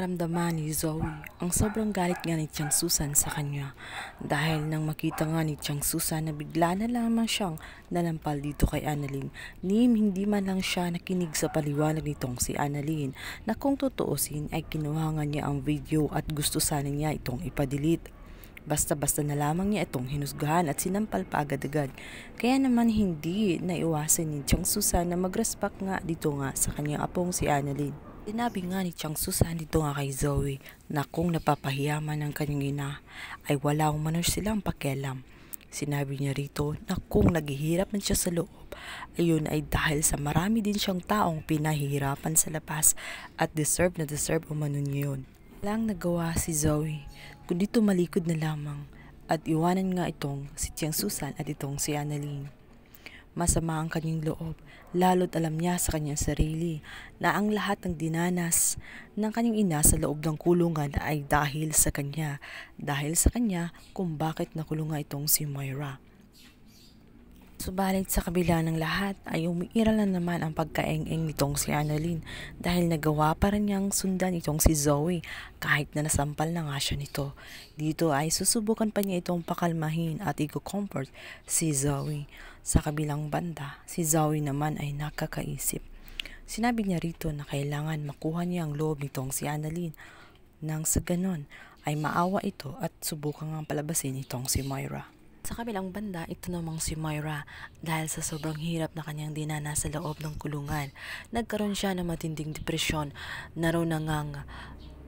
nararamdaman ni Zoe ang sobrang galit nga ni Chang Susan sa kanya dahil nang makita nga ni Chang Susan na bigla na lamang siyang nalampal dito kay Annalyn ni hindi man lang siya nakinig sa paliwanag nitong si Annalyn na kung tutuusin ay kinuha nga niya ang video at gusto sana niya itong ipadelete. Basta-basta na lamang niya itong hinusgahan at sinampal pa agad-agad. Kaya naman hindi naiwasan ni Chang Susan na mag-respect nga dito nga sa kanyang apong si Annalyn. Sinabi nga ni Chang Susan dito nga kay Zoe na kung napapahiyaman ng kanyang ina ay wala umano silang pakialam. Sinabi niya rito na kung naghihirap man siya sa loob, ayun ay dahil sa marami din siyang taong pinahihirapan sa labas at deserve na deserve umano niya yun. Lang nagawa si Zoe, kundi tumalikod na lamang at iwanan nga itong si Tiang Susan at itong si Annalyn. Masama ang kanyang loob, lalo't alam niya sa kanyang sarili na ang lahat ng dinanas ng kanyang ina sa loob ng kulungan ay dahil sa kanya, dahil sa kanya kung bakit nakulungan itong si Moira. Subalit sa kabila ng lahat ay umiiral na naman ang pagkaeng-eng nitong si Annalyn dahil nagawa pa rin niyang sundan itong si Zoe kahit na nasampal na nga siya nito. Dito ay susubukan pa niya itong pakalmahin at i-comfort si Zoe. Sa kabilang banda, si Zoe naman ay nakakaisip. Sinabi niya rito na kailangan makuha niya ang loob nitong si Annalyn nang sa ganon ay maawa ito at subukan ang palabasin itong si Moira. Sa kabilang banda, ito namang si Moira dahil sa sobrang hirap na kanyang dinana sa loob ng kulungan. Nagkaroon siya ng matinding depresyon na raw nangang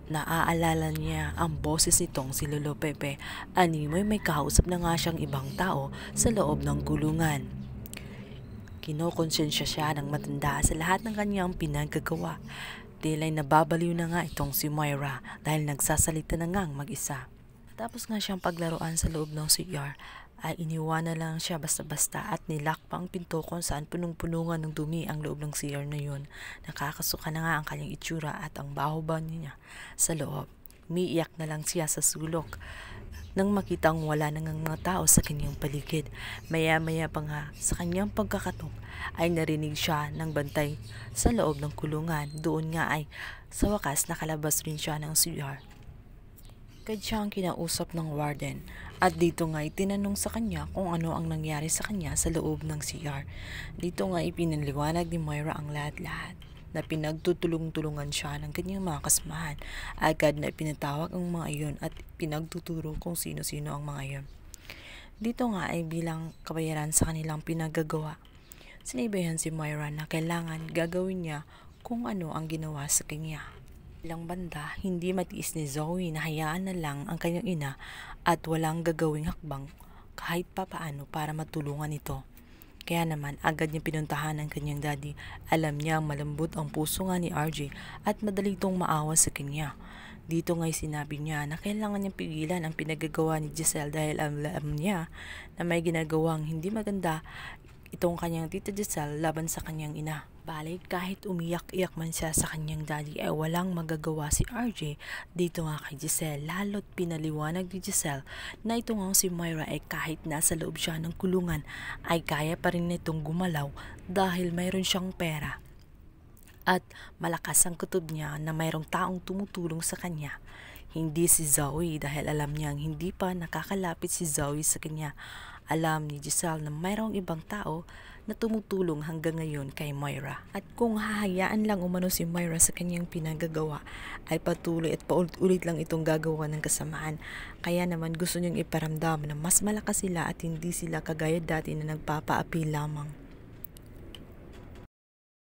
naaalala niya ang boses nitong si Lolo Pepe. Animoy may kausap na nga siyang ibang tao sa loob ng kulungan. Kinokonsensya siya ng matanda sa lahat ng kanyang pinagagawa. Tila'y nababaliw na nga itong si Moira dahil nagsasalita na ngang mag-isa. Tapos nga siyang paglaruan sa loob ng CR ay iniwanan lang siya basta-basta at nilak pa ang pinto kung saan punong-punungan ng dumi ang loob ng CR na yun. Nakakasuka na nga ang kanyang itsura at ang baho ba niya sa loob. Umiiyak na lang siya sa sulok. Nang makitang wala nang ang mga tao sa kanyang paligid, maya-maya pa nga sa kanyang pagkakatok ay narinig siya ng bantay sa loob ng kulungan. Doon nga ay sa wakas nakalabas rin siya ng CR Agad siya ang kinausap ng warden at dito nga itinanong sa kanya kung ano ang nangyari sa kanya sa loob ng CR. Dito nga ipinaliwanag ni Moira ang lahat-lahat na pinagtutulong-tulungan siya ng kanyang mga kasmahan. Agad na pinatawag ang mga iyon at pinagtuturo kung sino-sino ang mga iyon. Dito nga ay bilang kabayaran sa kanilang pinagagawa. Sinibayan si Moira na kailangan gagawin niya kung ano ang ginawa sa kanya. Ilang banda, hindi matiis ni Zoe na hayaan na lang ang kanyang ina at walang gagawing hakbang kahit pa paano para matulungan ito. Kaya naman agad niya pinuntahan ang kanyang daddy. Alam niya malambot ang puso nga ni RJ at madali itong maawa sa kanya. Dito nga'y sinabi niya na kailangan niyang pigilan ang pinagagawa ni Giselle dahil alam niya na may ginagawang hindi maganda itong kanyang tita Giselle laban sa kanyang ina. Balik kahit umiyak-iyak man siya sa kanyang daddy ay walang magagawa si RJ dito nga kay Giselle lalo't pinaliwanag ni Giselle na ito nga si Myra ay kahit nasa loob siya ng kulungan ay kaya pa rin nitong gumalaw dahil mayroon siyang pera. At malakas ang kutob niya na mayroong taong tumutulong sa kanya. Hindi si Zoe dahil alam niyang hindi pa nakakalapit si Zoe sa kanya. Alam ni Giselle na mayroong ibang tao na tumutulong hanggang ngayon kay Moira. At kung hahayaan lang umano si Moira sa kanyang pinagagawa, ay patuloy at paulit-ulit lang itong gagawa ng kasamaan. Kaya naman gusto niyang iparamdam na mas malakas sila at hindi sila kagaya dati na nagpapaapi lamang.